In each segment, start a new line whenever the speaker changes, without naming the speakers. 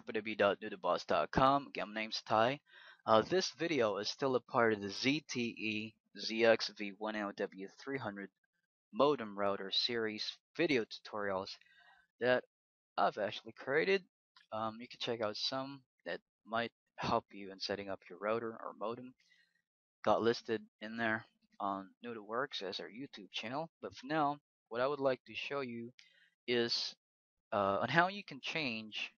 www.noodleboss.com. Again, my name's Ty. Uh, this video is still a part of the ZTE ZXV1LW300 modem router series video tutorials that I've actually created. Um, you can check out some that might help you in setting up your router or modem. Got listed in there on NoodleWorks as our YouTube channel. But for now, what I would like to show you is uh, on how you can change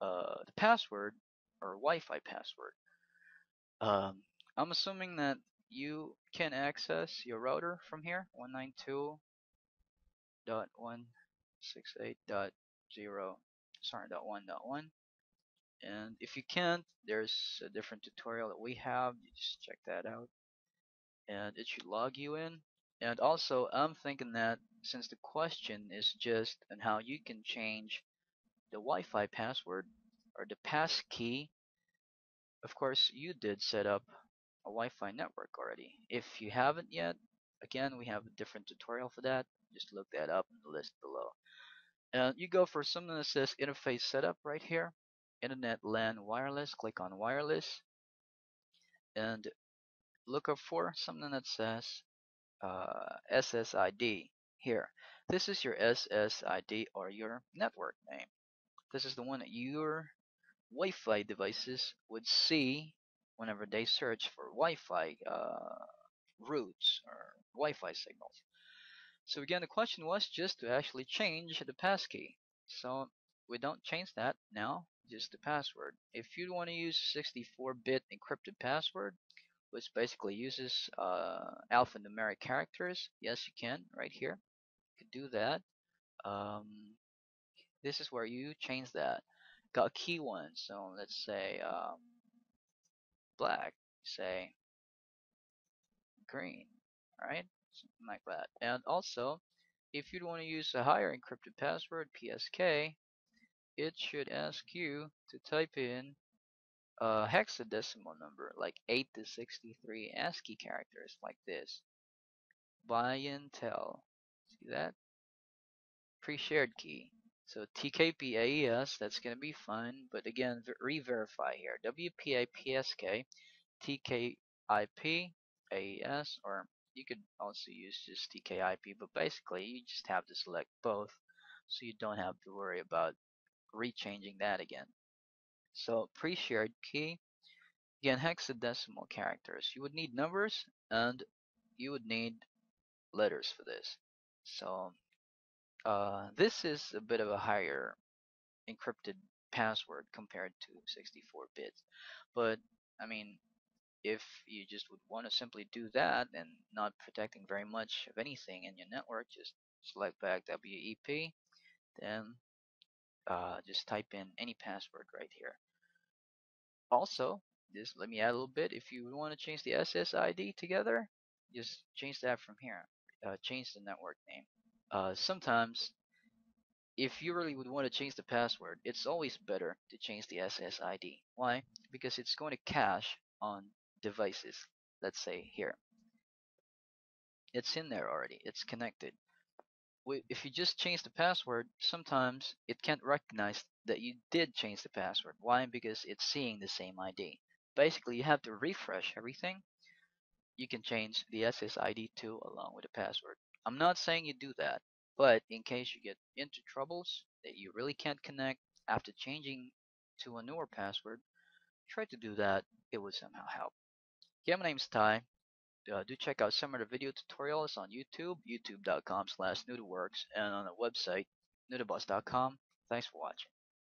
uh, the password or Wi-Fi password. Um, I'm assuming that you can access your router from here 192.168.0 sorry dot one dot one and if you can't there's a different tutorial that we have you just check that out and it should log you in and also I'm thinking that since the question is just on how you can change the Wi-Fi password or the pass key of course you did set up a Wi-Fi network already. If you haven't yet again we have a different tutorial for that. Just look that up in the list below. And you go for something that says interface setup right here. Internet LAN wireless click on wireless. And look up for something that says uh, SSID here. This is your SSID or your network name. This is the one that your Wi-Fi devices would see whenever they search for Wi-Fi uh, routes or Wi-Fi signals. So again, the question was just to actually change the passkey. So we don't change that now, just the password. If you want to use 64-bit encrypted password, which basically uses uh, alphanumeric characters. Yes, you can right here. You can do that. Um, this is where you change that. Got a key one, so let's say um, black, say green, right? Something like that. And also, if you'd want to use a higher encrypted password, PSK, it should ask you to type in a hexadecimal number, like 8 to 63 ASCII characters, like this. Buy and tell. See that? Pre-shared key. So TKIP AES, that's going to be fine, but again, re-verify here. WPA PSK, TKIP AES, or you could also use just TKIP, but basically you just have to select both so you don't have to worry about rechanging that again. So pre-shared key, again hexadecimal characters. You would need numbers and you would need letters for this. So uh, this is a bit of a higher encrypted password compared to 64 bits. But I mean, if you just would want to simply do that and not protecting very much of anything in your network, just select back WEP, then uh, just type in any password right here. Also, just let me add a little bit. If you want to change the SSID together, just change that from here. Uh, change the network name. Uh, sometimes, if you really would want to change the password, it's always better to change the SSID. Why? Because it's going to cache on devices. Let's say here. It's in there already. It's connected if you just change the password, sometimes it can't recognize that you did change the password. Why? Because it's seeing the same ID. Basically, you have to refresh everything. You can change the SSID too along with the password. I'm not saying you do that, but in case you get into troubles that you really can't connect after changing to a newer password, try to do that. It would somehow help. Yeah, my name's Ty uh, do check out some of the video tutorials on YouTube, youtube.com slash noodleworks, and on the website, noodleboss.com. Thanks for watching.